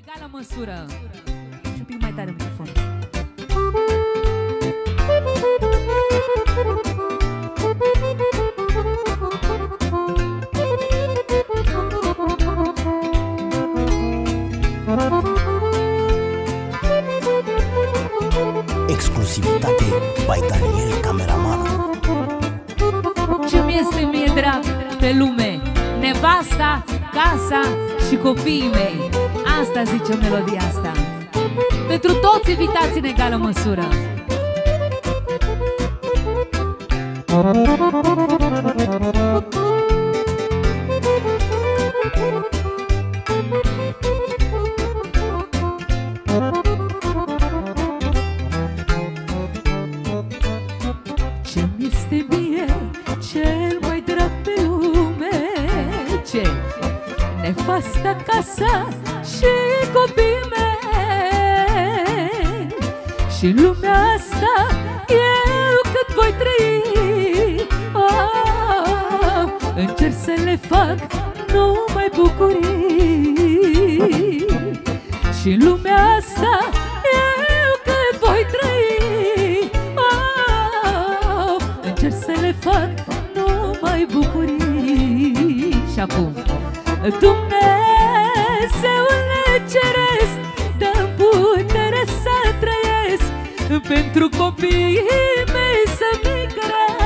egală măsură. Și un pic mai tare microfon. Exclusivitate by Daniel Cameraman Ce mi este mie drag pe lume? Nevasta, casa și copiii mei. Asta zice melodia asta. Pentru toți invitați în egală măsură. Ce-mi Și lumea asta eu cât voi trăi oh, Încerc să le fac numai bucurii. Și lumea asta eu cât voi trăi oh, Încerc să le fac numai bucurii. Și acum Dumnezeule Pentru copiii mei să-mi cresc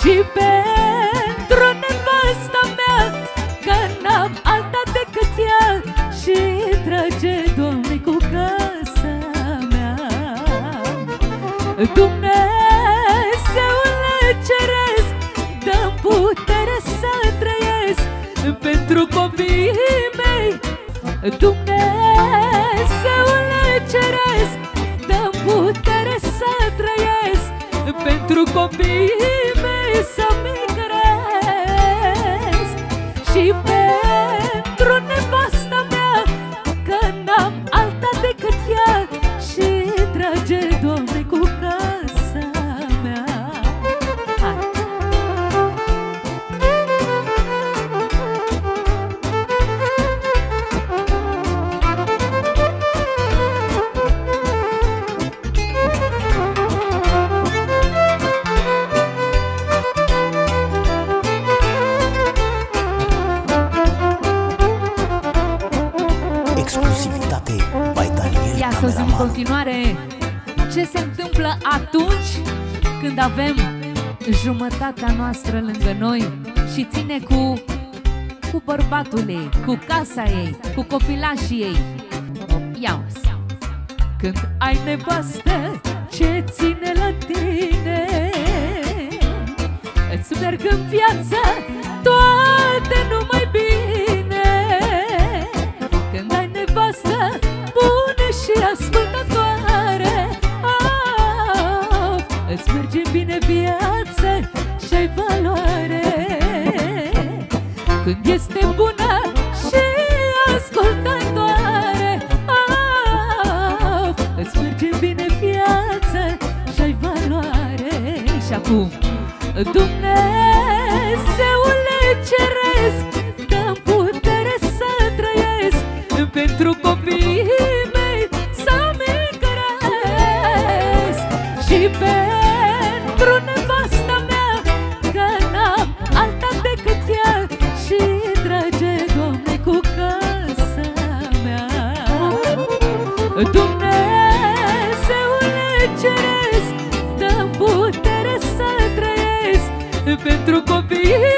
Și pentru nevasta mea Că n-am alta decât ea Și trage Doamne cu casa mea. Dumnezeule ceresc dă putere să trăiesc Pentru copiii mei. Dumnezeule ceresc dă putere să trăiesc. Pentru copiii Exclusivitate by Daniel Ia să auzim în Cameraman continuare. Ce se întâmplă atunci când avem jumătatea noastră lângă noi și ține cu, cu bărbatul ei, cu casa ei, cu copilașii ei. Ia Când ai nevastă ce ține la tine? Îți merg în viață toate numai bine valoare Și acum Dumnezeule ceresc dă putere să trăiesc Pentru copiii mei să-mi cresc Și pentru nevasta mea Că n-am alta decât ea Și trage Doamne cu casa mea. Dumnezeule ceresc trăiesc Pentru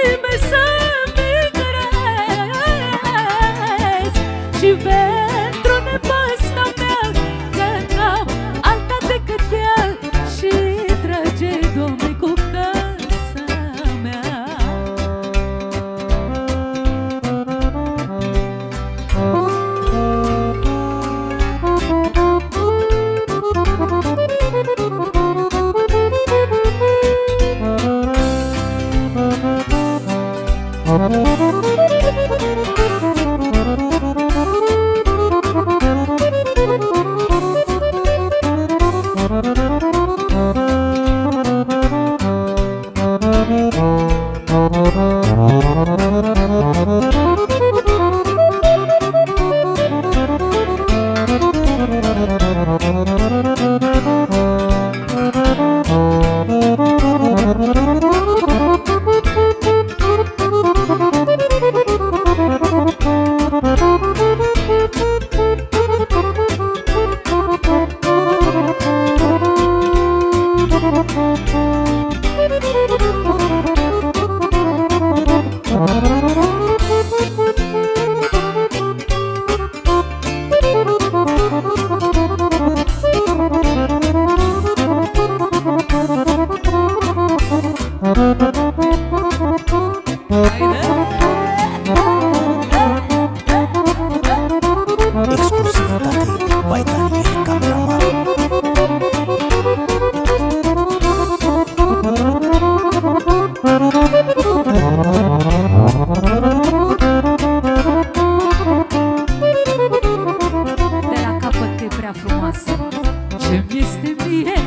Ce-mi este mie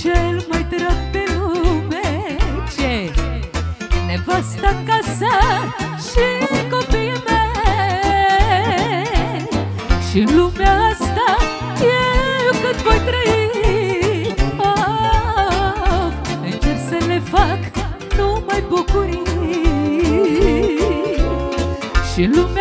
cel mai drag pe lume Ce? Nevasta, casa și copiii mei Și în lumea asta eu cât voi trăi of, Încerc să le fac numai bucurii Și în lumea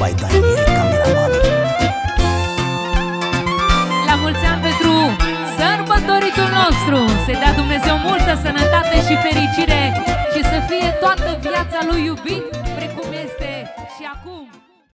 by Daniel Cameraman La mulți ani pentru sărbătoritul nostru. Să dea Dumnezeu multă sănătate și fericire Și să fie toată viața lui iubit Precum este și acum